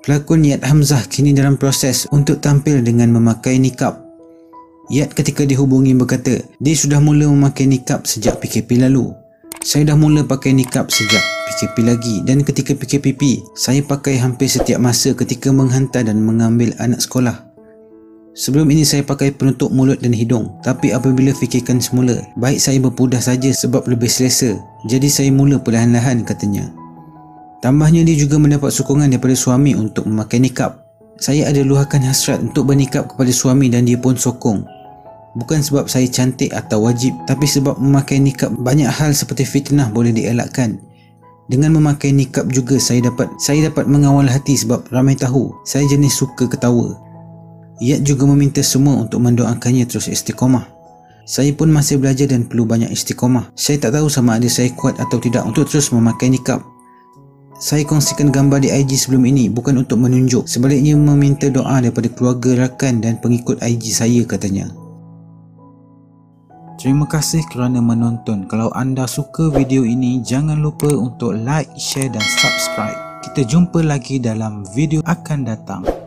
Pelakon Yat Hamzah kini dalam proses untuk tampil dengan memakai nikab. Yat ketika dihubungi berkata, dia sudah mula memakai nikab sejak PKP lalu. Saya dah mula pakai nikab sejak PKP lagi dan ketika PKPP, saya pakai hampir setiap masa ketika menghantar dan mengambil anak sekolah. Sebelum ini saya pakai penutup mulut dan hidung tapi apabila fikirkan semula, baik saya berpudah saja sebab lebih selesa. Jadi saya mula perlahan-lahan katanya. Tambahnya dia juga mendapat sokongan daripada suami untuk memakai nikab. Saya ada luahkan hasrat untuk bernikab kepada suami dan dia pun sokong. Bukan sebab saya cantik atau wajib tapi sebab memakai nikab banyak hal seperti fitnah boleh dielakkan. Dengan memakai nikab juga saya dapat saya dapat mengawal hati sebab ramai tahu saya jenis suka ketawa. Ia juga meminta semua untuk mendoakannya terus istiqomah. Saya pun masih belajar dan perlu banyak istiqomah. Saya tak tahu sama ada saya kuat atau tidak untuk terus memakai nikab. Saya kongsikan gambar di IG sebelum ini bukan untuk menunjuk sebaliknya meminta doa daripada keluarga rakan dan pengikut IG saya katanya. Terima kasih kerana menonton. Kalau anda suka video ini jangan lupa untuk like, share dan subscribe. Kita jumpa lagi dalam video akan datang.